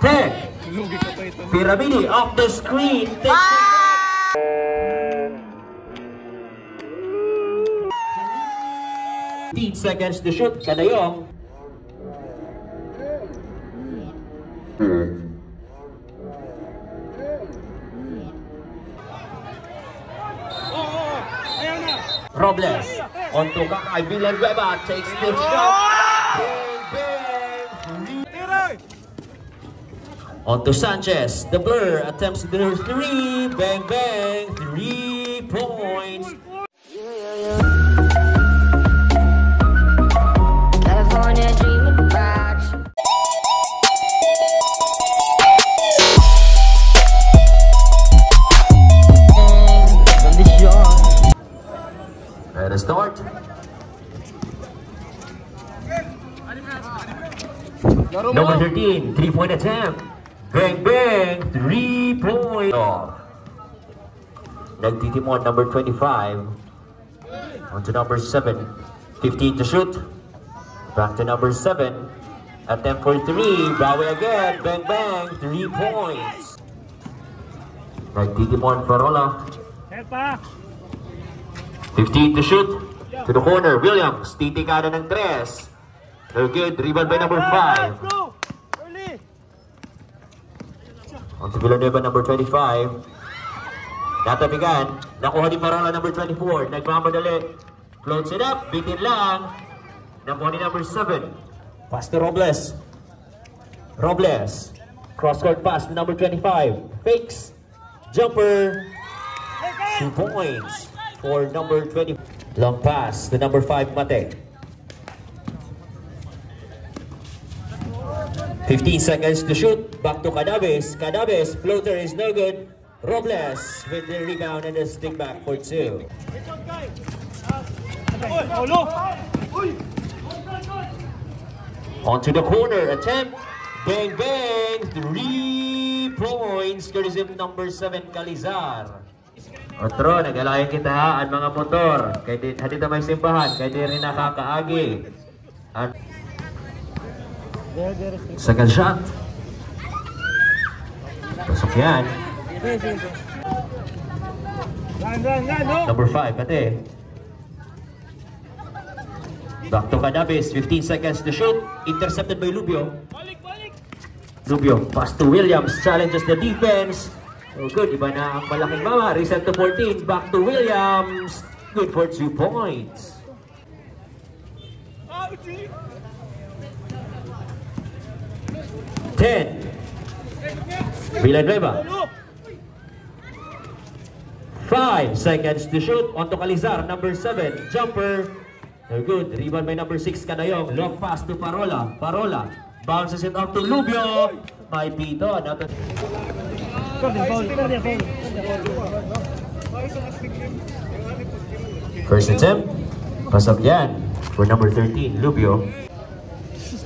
Ten. Piramidi off the screen. Takes Fifteen seconds to shoot. Kanayong. Robles. On to Kakay Villanueva. Takes the shot. Bang, bang. On to Sanchez. The blur attempts to do three. Bang, bang. Three points. 15, three-point attempt. Bang, bang, three-point off. Then Titimon, number 25. On to number 7. 15 to shoot. Back to number 7. Attempt for 3. Broadway again. Bang, bang. 3 points. Nagtitimon Farola. 15 to shoot. To the corner. Williams. Titikada ng 3. They're good. Rebound by number 5. On to Villanueva, number 25. Natapigan. Nakuha ni Parola, number 24. Nagmamadali. Floats it up. Bitin lang. Nakuha ni number 7. Pass to Robles. Robles. Cross-court pass to number 25. Fakes. Jumper. Two points for number 20. Long pass to number 5, Mate. 15 seconds to shoot. Back to Cadaves. Cadaves. Floater is no good. Robles with the rebound and a stick back for two. Onto the corner. Attempt. Bang, bang. Three points. Courtesy of number 7, Calizar. Otro, nagalayan kita ha, ang mga motor. Kaya di, hati may simbahan, kaya di rin nakakaagi. At second shot. Pasok yan. Number 5, kate. Back to Cannabis, 15 seconds to shoot. Intercepted by Lubio. Rubio, pass to Williams, challenges the defense. Oh, good, iba na ang malaking mama. Reset to 14, back to Williams. Good for two points. Ten. Villanueva. Five seconds to shoot. On to Calizar, number seven. Jumper. Very good. Rebound by number six, Kanayong. Long pass to Parola. Parola. Bounces it up to Lubio. May pito. Another... First attempt. Pasok yan. For number 13, Lubio.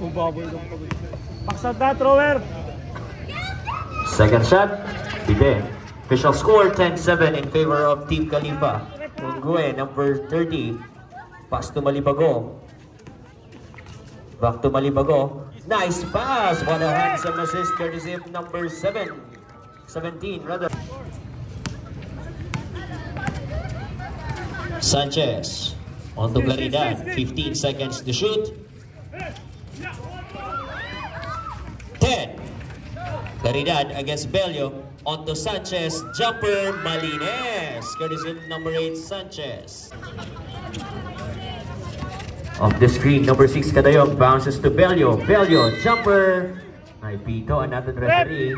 Paksad na, thrower! Second shot. Bide. Official score 10-7 in favor of Team Kalifa. Mungue, number 30. Pass to Malibago. Back to Malibago. Nice pass. What a handsome assist courtesy of number 7. 17 rather. Sanchez. On to Claridad. 15 seconds to shoot. 10. Claridad against Bello. On to Sanchez. Jumper. Malines. Courtesy number 8, Sanchez. Off the screen, number 6 Kadayong bounces to Bello. Bello, jumper. May pito, another referee.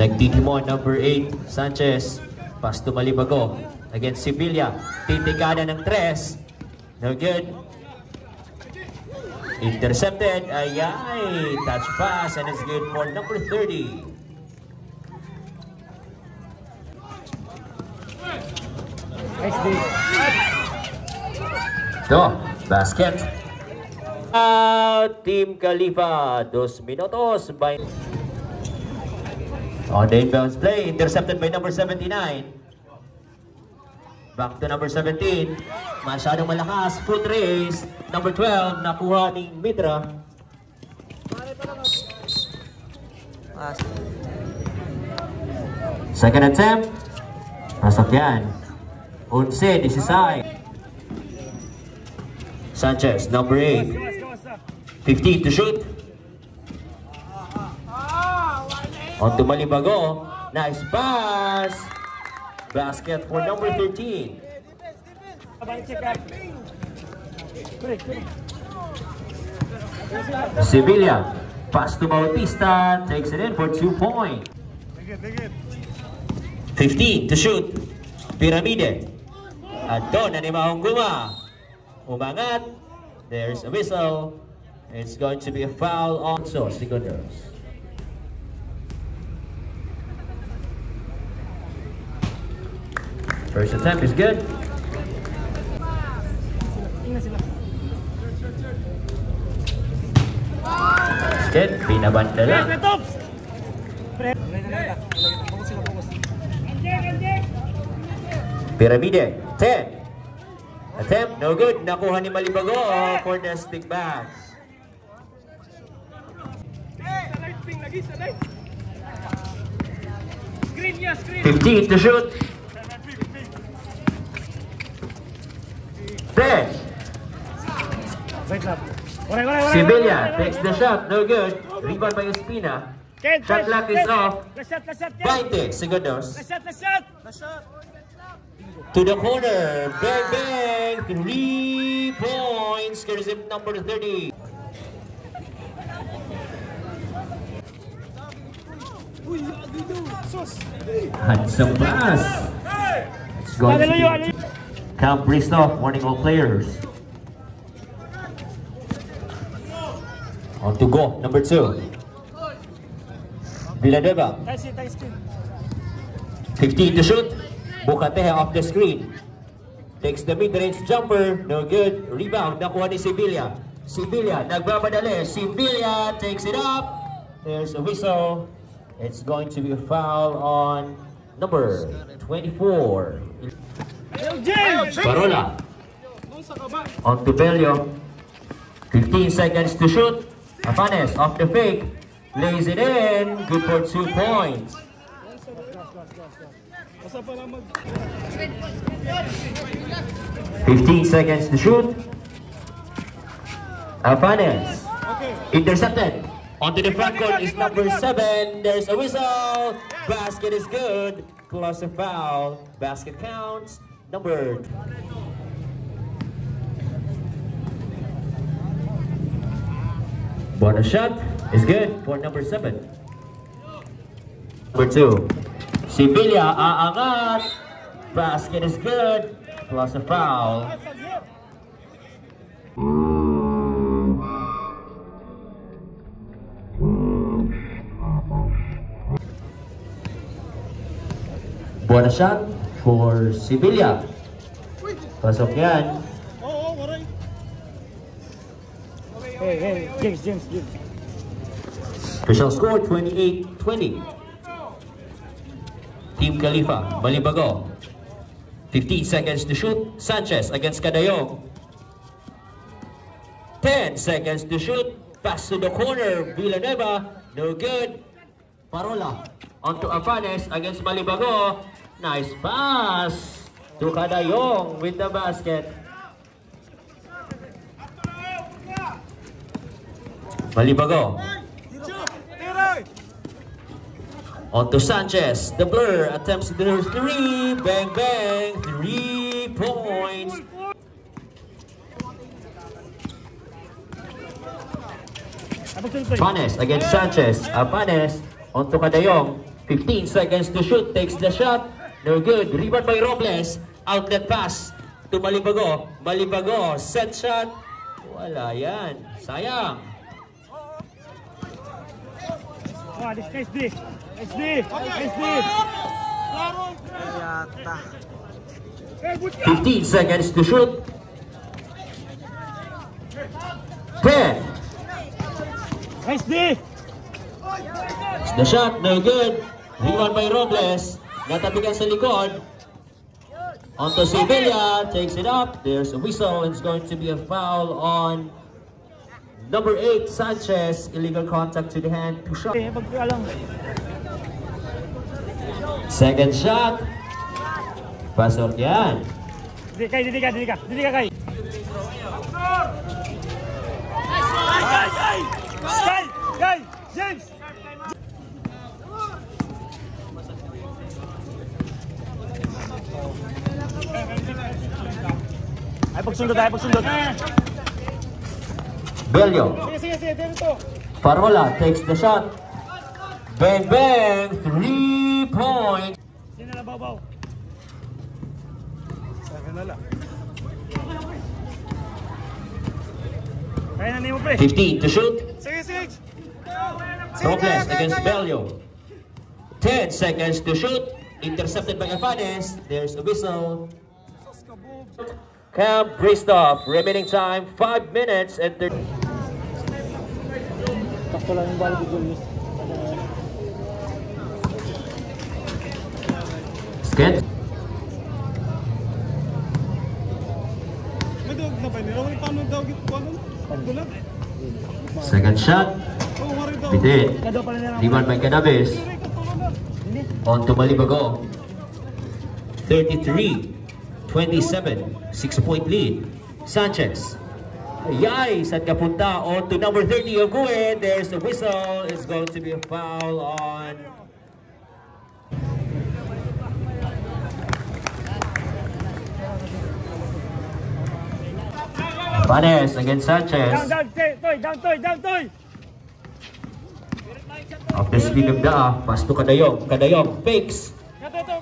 Nagtitimon, number 8, Sanchez. Pass to Malibago. Against Sevilla. Titikada ng tres. No good. Intercepted. Ay, ay. Touch pass and it's good for number 30. Ito, basket. Out, Team Khalifa, dos minutos by... On the inbounds play, intercepted by number 79. Back to number 17. Masyadong malakas, foot race. Number 12, nakuha ni Mitra. Second attempt. Pasok yan. 11, 16. Sanchez, number 8. 15 to shoot. On to Malibago. Nice pass. Basket for number 13. Balik check up. Break, break. Sevilla. Pass to Bautista. Takes it in for two points. 15 to shoot. Piramide. At doon na ni Mahongguma. Umangat. There's a whistle. It's going to be a foul on so First attempt is good. Binabanda Pre, lang. Piramide. 10. Attempt. No good. Nakuha ni Malibago for the stick back. 15 to shoot. Dash. Sevilla takes the shot, no good. Rebound by Espina. Shot clock is off. Baite Segundos. To the corner. Bang, bang. Three points. There's number 30. Handsome pass. It's going Camp Bristoff warning all players. On to go, number two. Villadeva, Tayo si, tayo 15 to shoot. Bukateha off the screen. Takes the mid-range jumper. No good. Rebound. Nakuha ni Sevilla. Sevilla. Nagbamadali. Sevilla takes it up. There's a whistle. It's going to be a foul on number 24. Parola. On to Bello. 15 seconds to shoot. Afanes off the fake. Lays it in. Good for two points. 15 seconds to shoot. Afanes. Intercepted. Onto the front court is number 7. There's a whistle. Basket is good. Plus a foul. Basket counts. Number Bonus shot is good for number 7. Number 2. Sevilla aangat. Basket is good. Plus a foul. Bonus shot for Sevilla. Pasok yan. Hey, hey, James, James, James. Official score 28-20. Team Khalifa, Balibago. 15 seconds to shoot. Sanchez against Cadayong. 10 seconds to shoot. Pass to the corner. Villanueva. No good. Parola. Onto Afanes against Balibago. Nice pass. To Cadayong with the basket. Balibago. On to Sanchez. The blur attempts the three. Bang, bang. Three points. Panes against Sanchez. Uh, Panes on to Cadayong. 15 seconds to shoot. Takes the shot. No good. Rebound by Robles. Outlet pass to Malibago. Malibago. Set shot. Wala yan. Sayang. Ah, this nice D. Nice D. Nice D. 15 15 seconds to shoot. 10. Nice D! The shot, no good. Rebound by Robles. Natabigan sa likod. Onto Sevilla, takes it up. There's a whistle. It's going to be a foul on number 8, Sanchez. Illegal contact to the hand. Push up. Eh. Second shot. Pasok yan. Dili ka, dili ka, dili ka kay. Kay! Kay! James! Ay, pagsundot, ay, pagsundot. Belio. Sige, sige, sige, dito. Parola takes the shot. Bang, bang. Three points. Sino na babaw? Sa akin na lang. Kaya na nimo pre. 15 to shoot. Sige, sige. Robles against Belio. 10 seconds to shoot. Intercepted by Afanes. There's a whistle. Cam Bristoff, remaining time 5 minutes and 30. Skit. Second shot. Bitin. Rebound by Cannabis. On to Malibago. 33. 27, 6-point lead. Sanchez. Ayay, saan ka punta? On to number 30, Ogue. There's the whistle. It's going to be a foul on... Panes against Down, Sanchez. down, toy, toy, down, toy, down, toy. The speed of Daa. Pass to Kadayong. Kadayong fakes.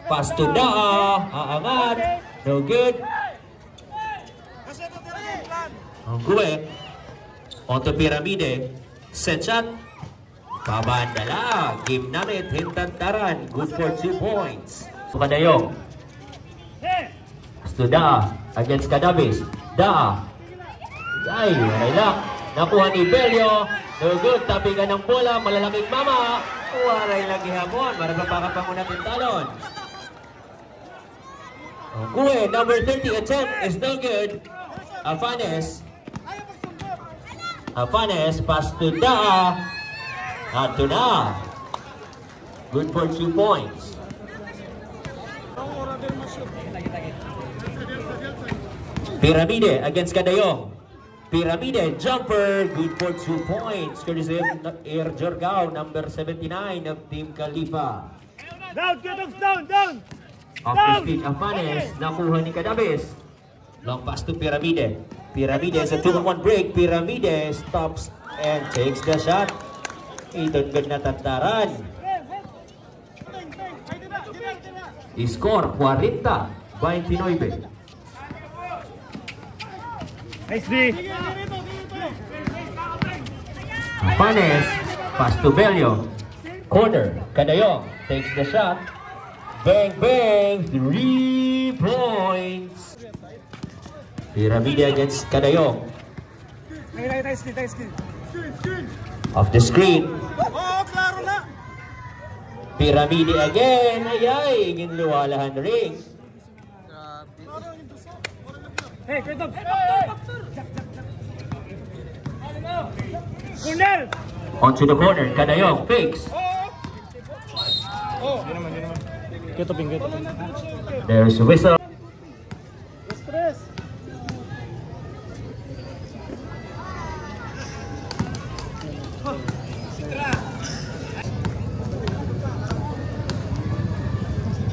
Pass to Daa. Aangat. No good. Guwe. Onto Piramide. Set shot. Kabandala. Game namit. Hintantaran. Good for two points. Kadayong. Hey! Pass to Daa. Against Cannabis. Daa. Ay, walay lang. Nakuha ni Belio. No good. Tabi ka ng bola. Malalamig mama. Waray lagi hapon. Marabang baka pangunat yung talon. Kuhe, number 30 attempt is no good. Afanes. Afanes, pass to Da. At to na. Good for two points. Piramide against Kadayong. Piramide, jumper, good for two points. Courtesy of Air Jorgao, number 79 of Team Khalifa. Down, Ketox, down, down! Off the speed, Afanes, nakuha ni Cadabes. Long pass to Piramide. Piramide sa 2-1 break. Piramide stops and takes the shot. Ito good na tantaran. Score 40, 29. Nice D. Afanes, pass to Belio. Corner, Cadayong takes the shot. Bang, bang, three points. Piramide against skill. Off the screen, Oo, klaro na! Piramide again. Ay, ay, ginluwalahan ring. Hey, Ketox! Cornel! Onto the corner, Kadayong, fakes. Oh! Hindi naman, hindi naman. Keto ping, keto ping. There's a whistle.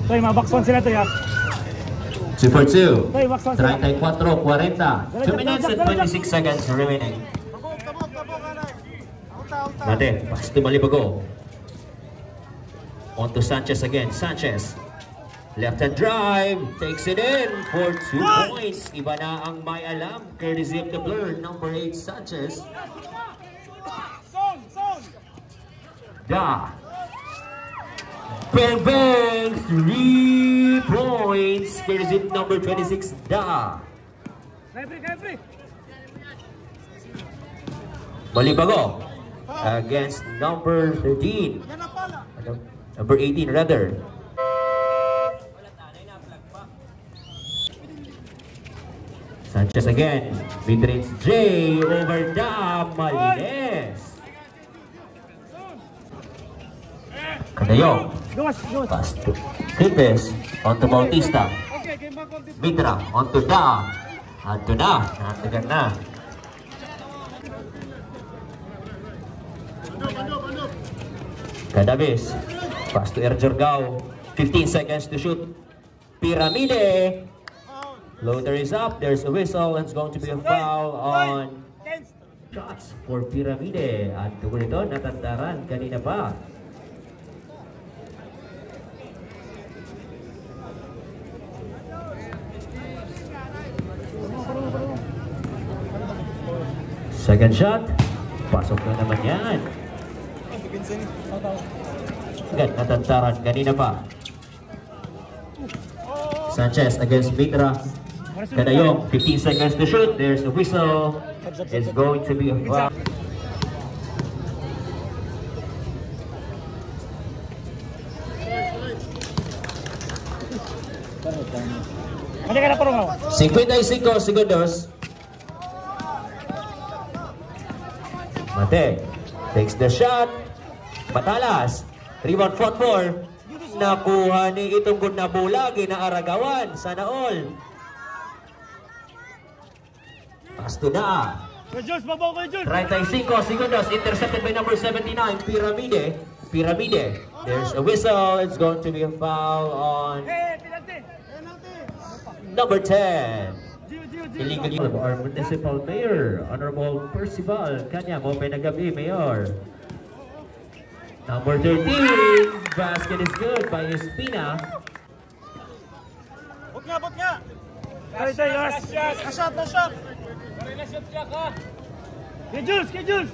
Toy, mabakson sila to ya. 2 for 2. Toy, bakson sila. 34, 40. 2 minutes and 26 seconds remaining. Nade, pass to Malibago. On to Sanchez again. Sanchez. Left hand drive. Takes it in for 2 points. Iba na ang may alam. Courtesy of the blur. Number 8, Sanchez. Da. Bang bang! Three points. Courtesy of number 26, Da. Kaya free! Balibago against number 13. Number 18, rather. Sanchez again. Mid-range J over Damales. Kadayo. Pass to Cripes. On to Bautista. Mitra. On to Da. Anto na. Nakatagan na. Kadabis. Kadabis. Pass to Erjorgao. 15 seconds to shoot. Pyramide. Loader is up. There's a whistle. It's going to be a foul on shots for Pyramide. At tungkol ito, natantaran kanina pa. Second shot. Pasok na naman yan. Agad, natantaran kanina pa. Sanchez against Mitra. Kadayong, 15 seconds to shoot. There's a whistle. It's going to be a foul. Mali ka na parang ako. 55 segundos. Mate takes the shot. Matalas. Rebound front four. Nakuha ni itong good na bulagi na Aragawan. Sana all. Pass to na. Kuya Jules. 35 segundos. Intercepted by number 79, Pyramide. Pyramide. There's a whistle. It's going to be a foul on number 10. Gio, Gio, Gio. Illegal use of our municipal mayor, Honorable Percival Kanya, mo pinagabi, Mayor. Number 13, basket is good by Espina. Bot nga, bot nga! Tayo, tayo, Lars! Kashot, kashot! Relasyon siya ka! Kajus, kajus!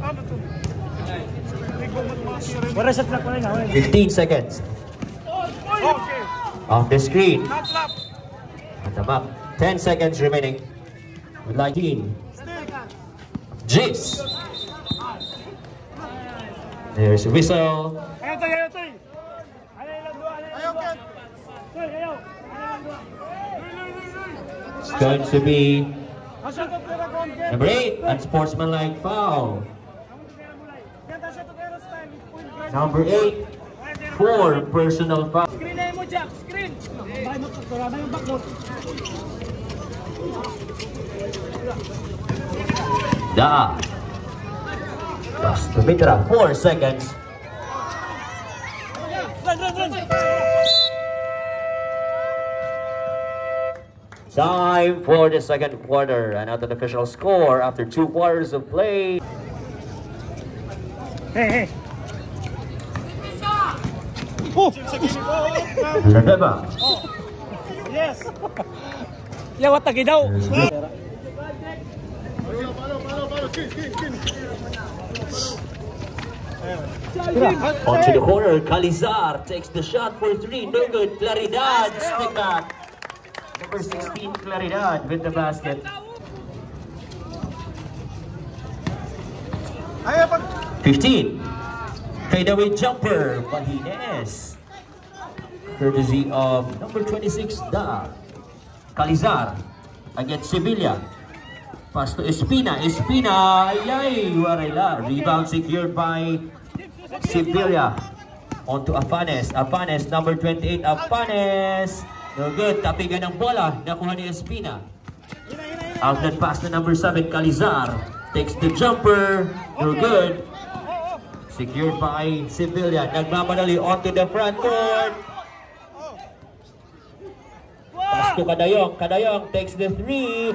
Ano to? 15 seconds. Okay. Off the screen. At the back. 10 seconds remaining. With 19. Jeeps. There's your whistle. It's going to be number eight, unsportsmanlike foul. Number eight, four personal foul. Screen Jack. Screen. Da. Pass to Mitra, 4 seconds. Run, run, run. Time for the second quarter. And at an official score after two quarters of play. Hey, hey. Oh! Yes! Yawat tagi daw! Onto the corner, Calizar takes the shot for three. No good. Claridad, stick back. Number 16, Claridad with the basket. 15. Fadeaway jumper, Balines. Courtesy of number 26, Da. Calizar against Sevilla. Pass to Espina. Espina, ay ay, warela. Rebound secured by Sevilla. On to Afanes. Afanes, number 28, Afanes. No good. Tapigan ng bola. Nakuha ni Espina. Outlet pass to number 7, Calizar. Takes the jumper. No good. Secured by Sevilla. Nagmamadali onto the front court. Pass to Kadayong. Kadayong takes the three.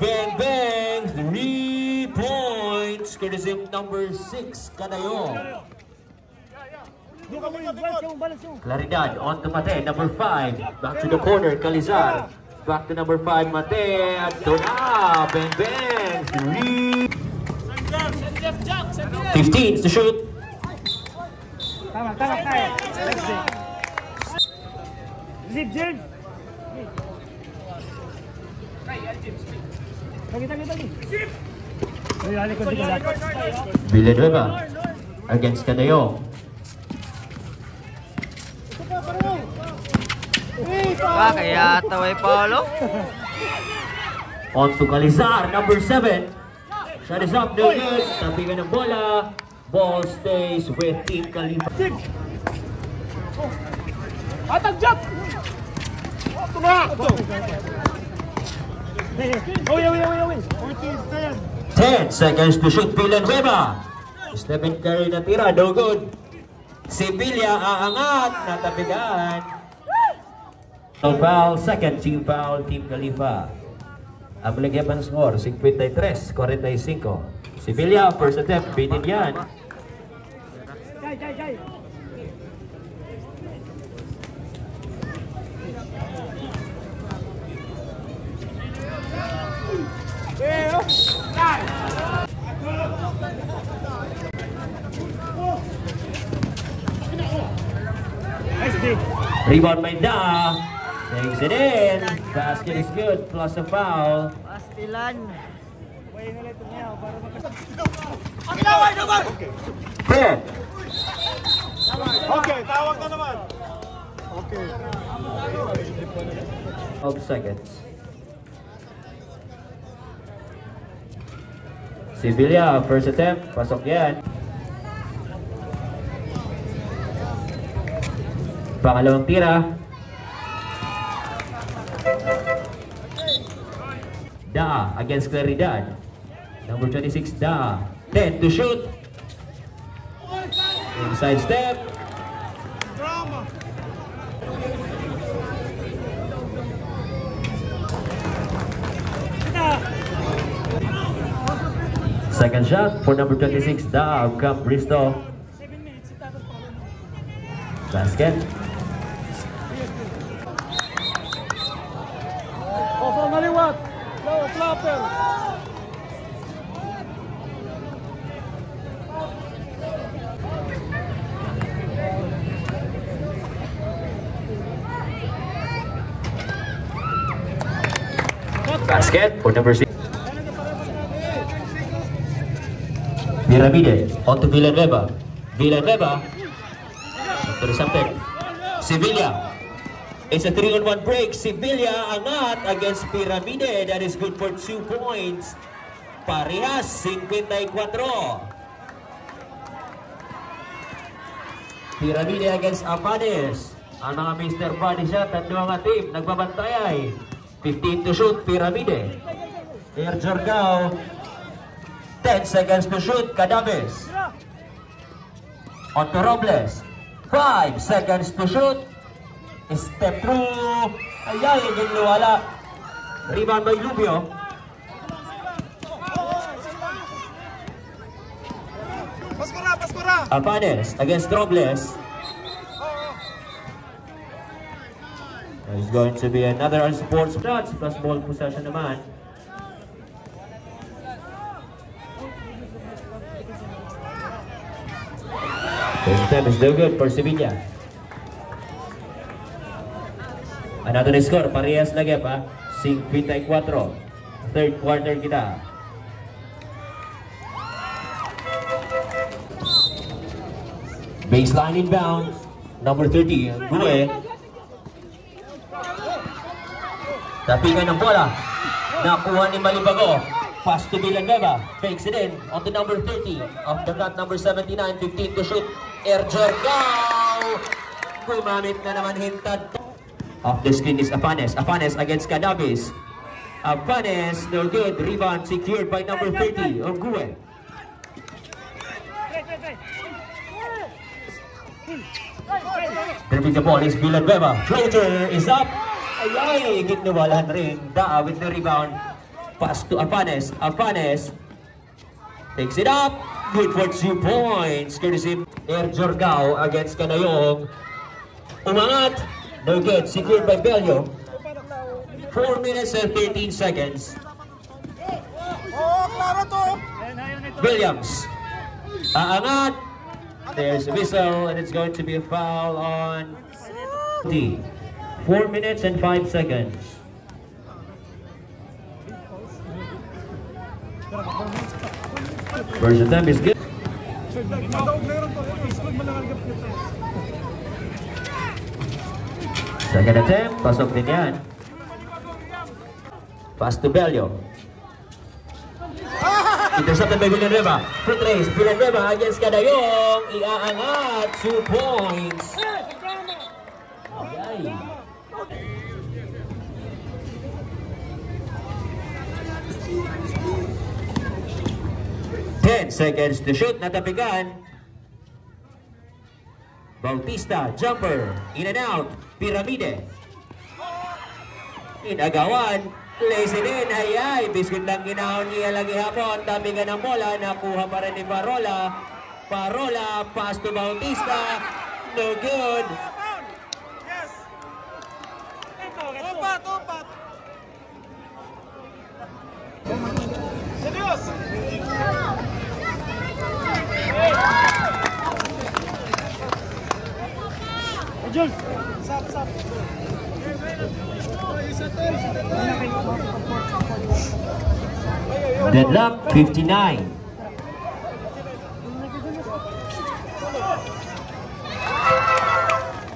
Bang, bang. Three points. Courtesy number 6, Kadayong. Di ka mo yung balance yung balance yung. Claridad on to Mate, number 5. Back to the corner, Calizar. Back to number 5, Mate. At. Bang, bang. Three. 15 to shoot. Zip, James. Villanueva against Canayo. Ah, kaya taway Paolo. On to Calizar, number 7. Shot is up, no good. Tapigan ng bola. Ball stays with Team Califa. Sig! Atag jump! Tuma! Away, away, away, away. 10 seconds to shoot Villanueva. Stephen Curry na tira, no good. Si Villa aangat, natapigan. No foul, second team foul, Team Califa. Ang lagyan ng score, 53-45. Si Villa, first attempt, bitin yan. Jai, jai, jai. Rebound by Da. Takes it in. Basket is good, plus a foul. Pastilan. Way na lang ito niya para makas... 10. Okay, tawag na naman. Okay. 12 seconds. Si Villa, first attempt, pasok yan. Pangalawang tira. Da against Claridad. Number 26, Da. 10 to shoot. Inside step. Second shot for number 26, Da of Camp Bristol. 7 minutes, si Tatas pa Basket. Basket for number 6. Piramide on to Villanueva. Villanueva. Intercepted. Sevilla. It's a 3-on-1 break. Sevilla angat against Piramide. That is good for 2 points. Parehas, 54. Piramide against Apanes. Ang mga Mr. Body Shot, tatlo nga team, nagbabantayay. 15 to shoot, Piramide. Air Jorgao. 10 seconds to shoot, Cadaves. On to Robles. 5 seconds to shoot. Step through. Ayay, hindi luwala. Rebound by Lubio. Paskura, paskura. Alpanes against Robles. Going to be another unsports shots plus ball possession naman. First time is no good for Sevilla. Another score, parehas lagi pa. 54. Third quarter kita. Baseline inbound. Number 30, Gue. Tapingan ng bola. Nakuha ni Malibago. Pass to Villanueva. Fakes it in. On to number 30. Off the cut, number 79. 15 to shoot. Air Jergao. Gumamit na naman hintad. Off the screen is Afanes. Afanes against Cannabis. Afanes, no good. Rebound secured by number 30. Of Gue. Hey, hey, hey. Dribbling the ball is Villanueva. Floater is up. Ayay, gitnawalan rin. Daa with the rebound. Pass to Apanes. Apanes takes it up. Good for two points. Courtesy Air Jorgao against Canayong. Umangat. No good. Secured by Bello. 4 minutes and 13 seconds. Williams. Aangat. There's a whistle and it's going to be a foul on D. 4 minutes and 5 seconds. First attempt is good. Second attempt, pasok din yan. Pass to Bello. Intercepted by Villanueva. Front race, Villanueva against Cadayong. Iaangat, two points. 10 seconds to shoot. Natapigan. Bautista, jumper. In and out. Piramide. Inagawan. Place it. Ay, ay. Biscuit lang ginaon niya lagi hapon. Tapigan ng bola. Nakuha pa rin ni Parola. Parola. Pass to Bautista. No good. Jules. Sap, sap. Deadlock, 59.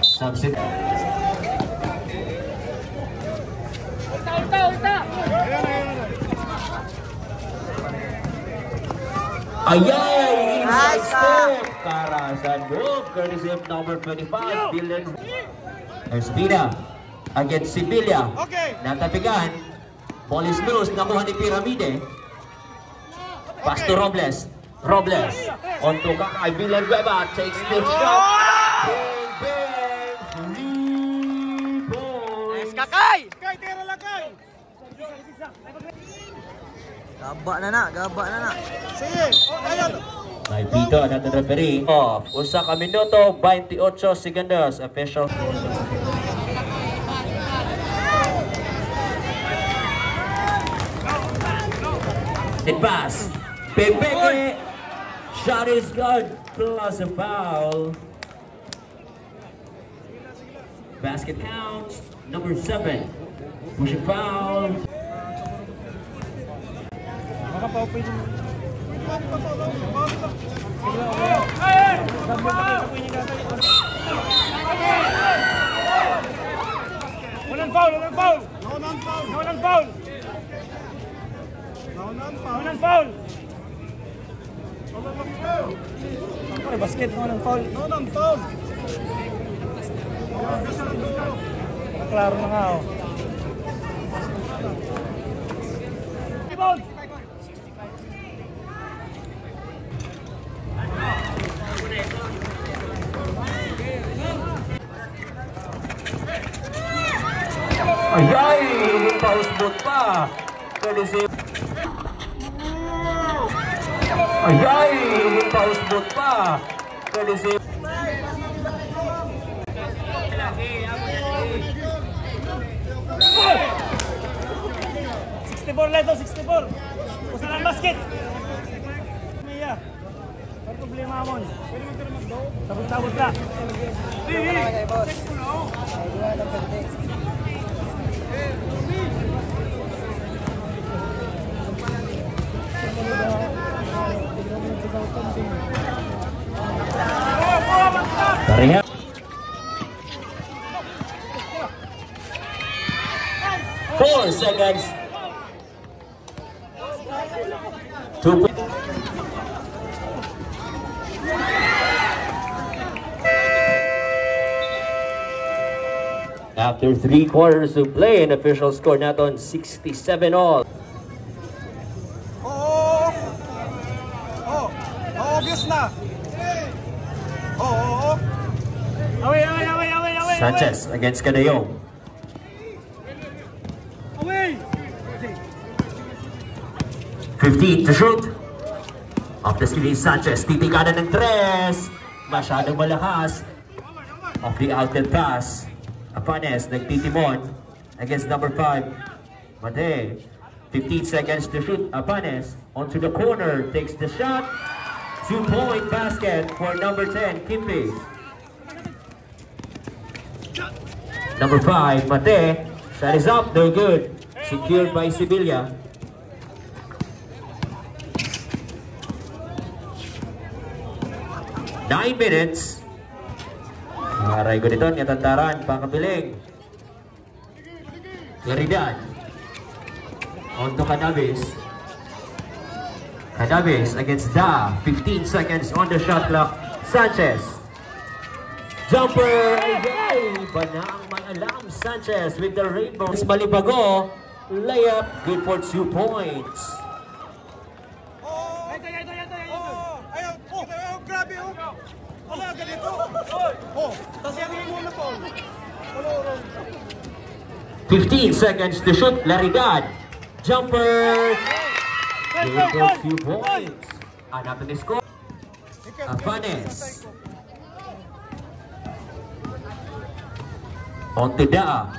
Substitute. Ayay! Inside step! Karasan move, courtesy of number 25, Dylan Espina against Sibilia. Okay. Natapigan. Ball is loose. Nakuha ni Piramide. Pass to Robles. Robles. On to Kakay. Villanueva takes the shot. Bang, bang. Three points. Kakay! Kay, tira lang kay. Gaba na na, gaba na na. Sige. Oh, ayan. Pito na ito referee. Off. Usa ka minuto, 28 segundos. Official. It pass. Pepeke. Shot is good. Plus a foul. Basket counts. Number seven. Push a foul. Walang foul, walang foul. No non-foul. No non-foul. No non-foul. No non-foul. Pare basket no non-foul. No non-foul. Klaro na nga oh. Rebound. Ayay! Pausbot pa. Courtesy Ayay! Yung pausbot pa. Courtesy 64 leto, 64. Kusa ng basket. Mia. Ano problema mo? Pwede mo pero mag-go? Sabot-sabot na. Four seconds. Two. After three quarters of play, an official score naton 67 all. Sanchez against. Away. 15 to shoot. Off the screen, Sanchez. Titikanan ng tres. Masyadong malakas. Off the outlet pass. Apanes, nagtitimon. Against number 5. Mate. 15 seconds to shoot. Apanes. Onto the corner. Takes the shot. Two-point basket for number 10, Kimpe. Number 5, Mate. Shot is up. They're good. Secured by Sibilia. Nine minutes. Aray ko dito. Niyatantaran. Pangkapiling. Claridad. Onto Cannabis. Cannabis against Da. 15 seconds on the shot clock. Sanchez. Jumper. Ay! Banang Mangalam Sanchez with the rainbow. Malibago. Layup. Good for two points. Oh, oh. Oh. 15 seconds to shoot. Laridad. Jumper. Good for two points. Ni score. Avanes. On to Da.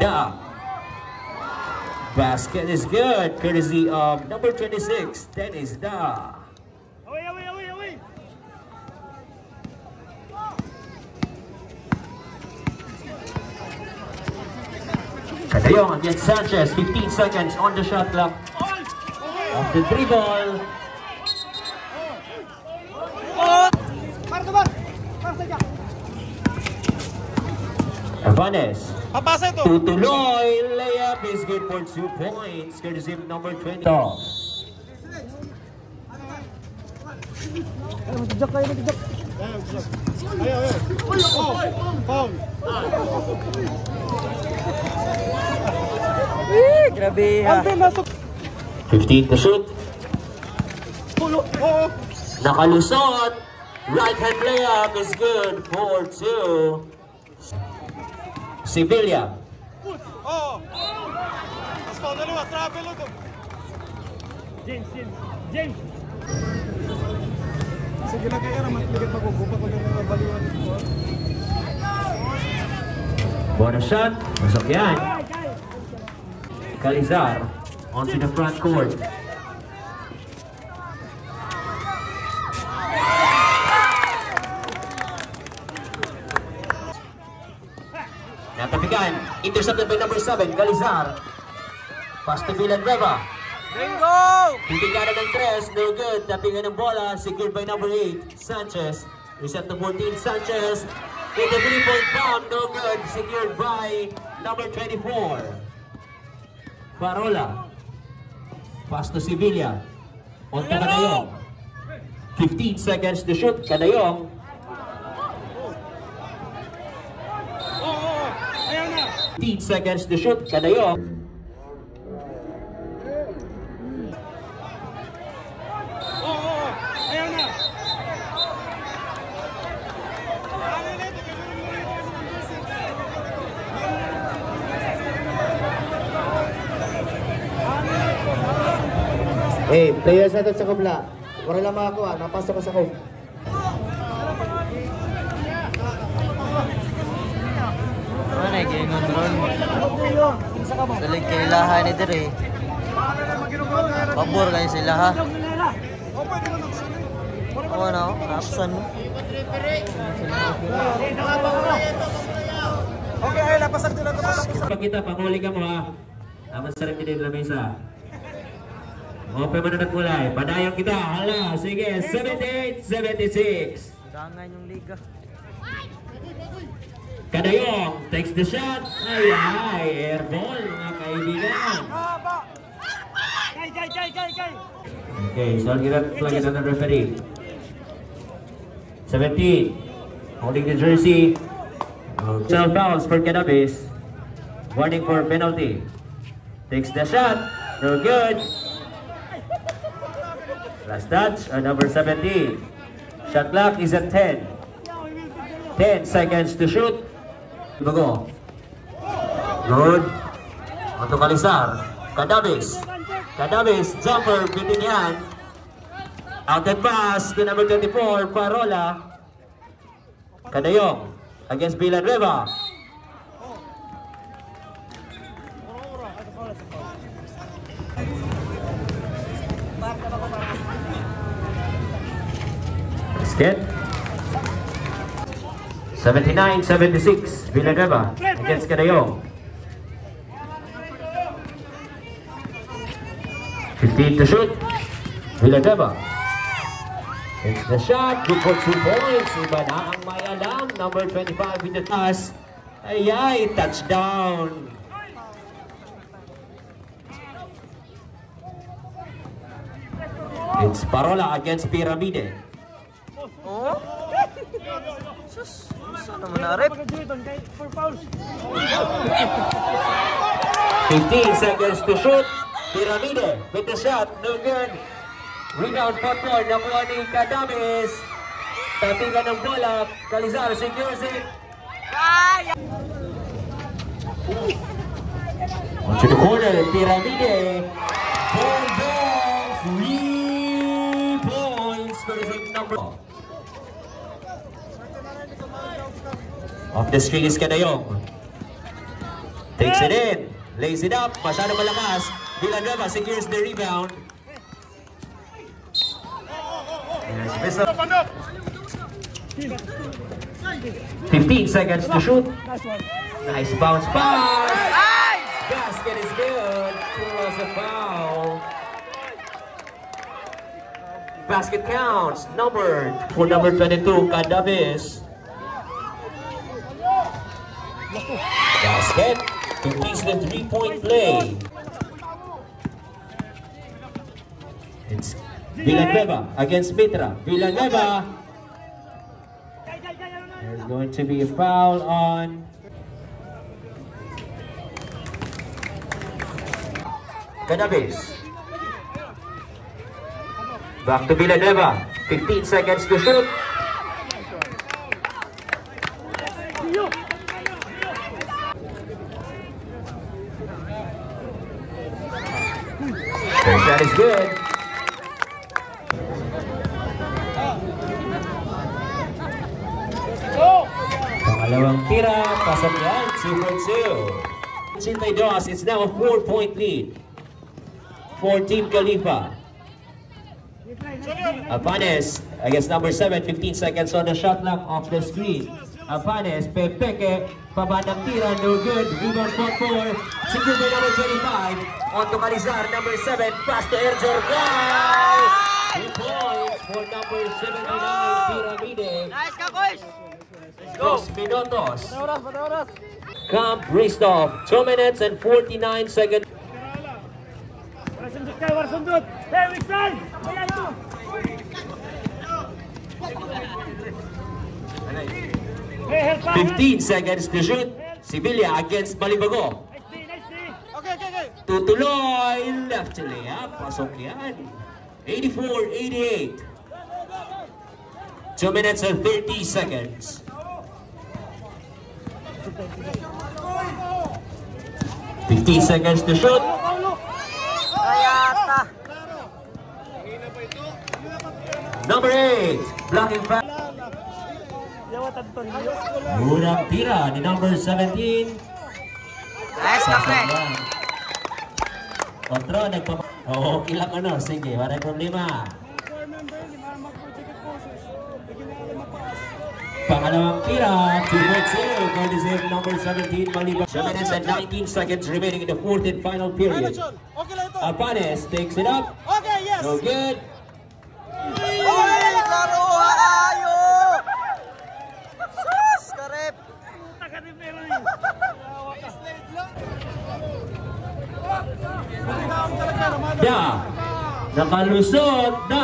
Da. Basket is good. Courtesy of number 26, Dennis Da. Away, away, away, away. Cadayong against Sanchez. 15 seconds on the shot clock. Off the three ball. Avanes. Papasa ito. Tutuloy. Layup is good for two points. Courtesy of number 20. Matijak kayo, matijak. Ayaw, ayaw. Oh, foul. Eh, grabe ha. Ang pinasok. 15 to shoot. Pulo. Oo. Nakalusot. Right hand layup is good for two. Sevilla. James, James, James. Sa ginagaya shot. Masok yan. Calizar onto the front court. Intercepted by number 7, Calizar. Pass to Villanueva. Bingo! Titigana ng tres, no good. Tapingan ng bola, secured by number 8, Sanchez. Reset to 14, Sanchez. With the three-point bomb, no good. Secured by number 24. Parola. Pass to Sevilla. On to Canayong. 15 seconds to shoot. Canayong. Oo, oo. Ayaw na. 15 seconds to shoot. Ayaw na. Eh, players natin sa kabla. Wala lang makakuha, napasok ka sa ko. Ano na, gingon ron. Dalig kay ilaha ni Dere. Pabor kayo sila ha. Oo na, kapsan mo. Okay, ayaw, lapasan sila ito. Pag kita, panghuli ka mo ha. Tama sa rin din na mesa. Open mo na nagkulay. Padayong kita. Hala, sige. 78-76. Dangan yung liga. Kadayong takes the shot. Ay, ay. Airball, mga kaibigan. Kay, kay, kay, kay, kay. Okay, so ang hirap lagi na ng referee. 17. Holding the jersey. 12 fouls for Cannabis. Warning for penalty. Takes the shot. No good. Last touch on number 17. Shot clock is at 10. 10 seconds to shoot. Bago. Good. Onto Kalisar. Cannabis. Cannabis. Jumper. Bitin yan. Outed pass to number 24, Parola. Kadayong against Villanueva. Basket. 79-76, Villanueva against Kadayong. 15 to shoot. Villanueva. It's the shot. Good for two points. Iba na ang may alam. Number 25 in the task. Ay, ay, touchdown. It's Parola against Piramide. Oo? Sus, saan naman na rep? Pag-graduate kay for fouls. 15 seconds to shoot. Piramide with the shot. No good. Rebound football. Nakuha ni Cadames. Tatigan ng bola. Calizar secures it. On to the corner. Piramide. Ball ball. Three points for number. Off the screen is Cadayong. Takes it in. Lays it up. Masyado malakas. Villanueva secures the rebound. Yes, miss 15 seconds to shoot. Nice bounce pass. Basket is good. Was a foul. Basket counts. Number for number 22, Cadavis. Basket. Completes the three-point play. It's Villanueva against Mitra. Villanueva. There's going to be a foul on Cannabis. Back to Villanueva. 15 seconds to shoot. First shot is good. Pangalawang tira, pasok yan, 2 for 2. Chintay Dos, it's now a 4-point lead for Team Khalifa. Apanes against number 7, 15 seconds on the shot clock off the screen. Apanes, Pepeke, pabandang tira, no good. Rebound for 4, secure by number 25. On to Calizar, number 7, pass to Erjor Guy. Two points for number 79, Piramide. Nice ka, boys! Dos minutos. Kamp Ristov. 2 minutes and 49 seconds. Fifteen seconds to shoot. Sevilla against Malibago. Tutuloy left layup. Pasok yan. 84-88. 2 minutes and 30 seconds. Fifteen seconds to shoot. Kayata! Number 8, blocking foul. Yawa tanton. Unang tira ni number 17. Nice ka, pre! Kontro, nagpap... Oo, okay lang ano. Sige, wala problema. Pangalawang tira, 2 points here. Goal is in number 17, Maliban. 7 minutes and 19 seconds remaining in the fourth and final period. John? Okay lang ito. Alpanes takes it up. Okay, yes. No good. Uy! Nakalusot na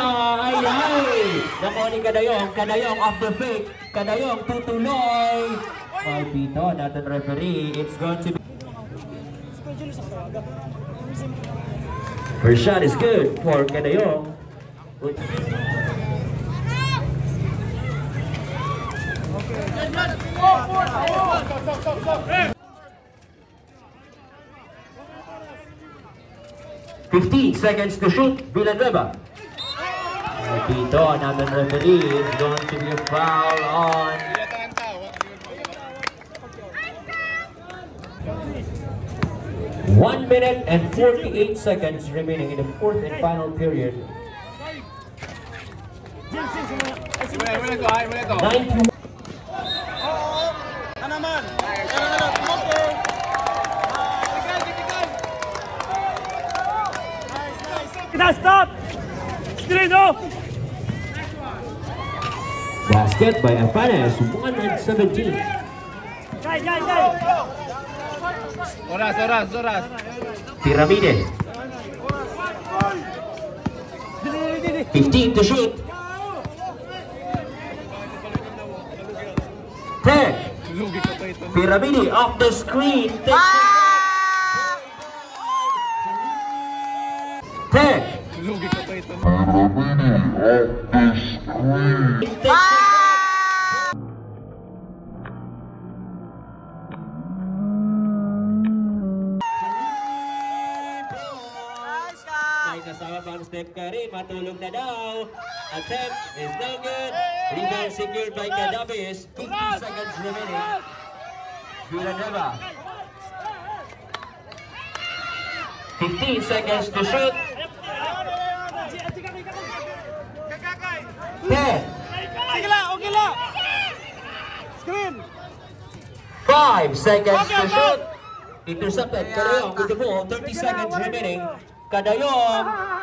ay ay. Nakuha ni Kadayong. Kadayong off the fake. Kadayong tutuloy. Foul pito, natin referee. It's going to be... First shot is good for Kadayong. 15 seconds to shoot, Villanueva. Dito referee is going to be a foul on... One minute and 48 seconds remaining in the fourth and final period. 91 basket by Afanas, 117. Horas, horas, horas. Ramírez. 15 to shoot. Tech. Piramidi off the screen. Tech. Piramidi off the screen. Curry, matulog na daw. Attempt is no good. Rebound secured by Cadavis. 50 seconds remaining. Villanova. 15 seconds to shoot. 10, Sige lang, okay lang. Screen. 5 seconds to shoot. Intercepted. Kadayong with the ball. 30 seconds remaining. Kadayong.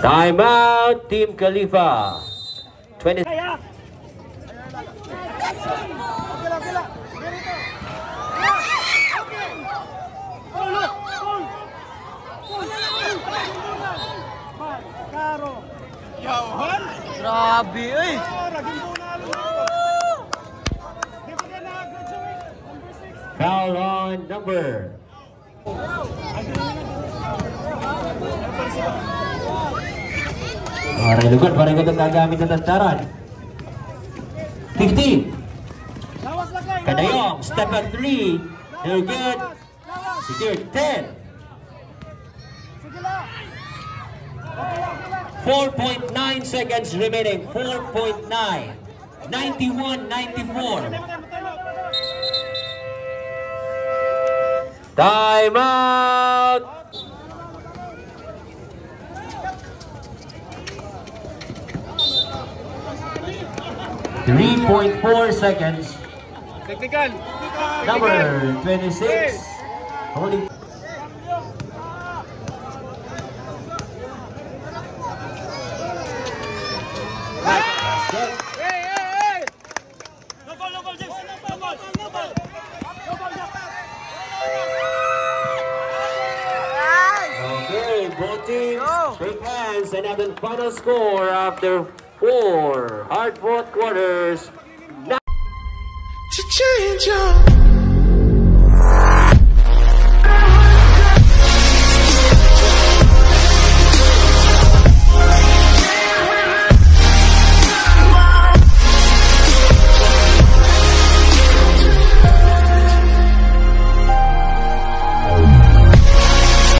Time out, Team Khalifa. 20. Grabe eh! foul on number. Very good, very good ang gagamit ng tantaran. 15. Kadayong, step at 3. Very good. 10. 4.9 seconds remaining. 4.9. 91-94. Time out! Three point four seconds. Technical. Number twenty-six. Holding. Final score after four hard-fought quarters. to change up.